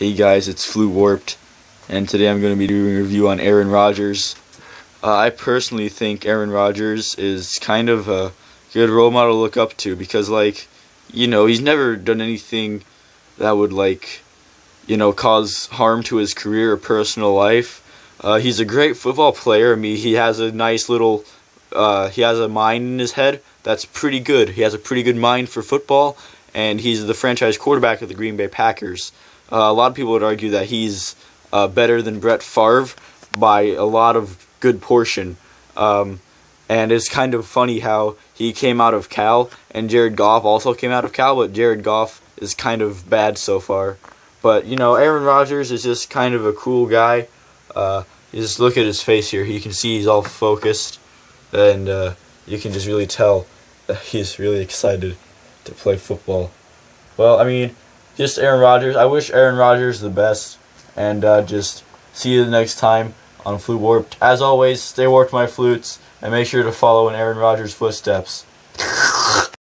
Hey guys, it's Flute Warped, and today I'm going to be doing a review on Aaron Rodgers. Uh, I personally think Aaron Rodgers is kind of a good role model to look up to because, like, you know, he's never done anything that would, like, you know, cause harm to his career or personal life. Uh, he's a great football player. I mean, he has a nice little, uh, he has a mind in his head that's pretty good. He has a pretty good mind for football, and he's the franchise quarterback of the Green Bay Packers. Uh, a lot of people would argue that he's uh, better than Brett Favre by a lot of good portion. Um, and it's kind of funny how he came out of Cal, and Jared Goff also came out of Cal, but Jared Goff is kind of bad so far. But, you know, Aaron Rodgers is just kind of a cool guy. Uh, you just look at his face here. You can see he's all focused, and uh, you can just really tell that he's really excited to play football. Well, I mean, just Aaron Rodgers. I wish Aaron Rodgers the best, and uh, just see you the next time on Flute Warped. As always, stay warped, my flutes, and make sure to follow in Aaron Rodgers' footsteps.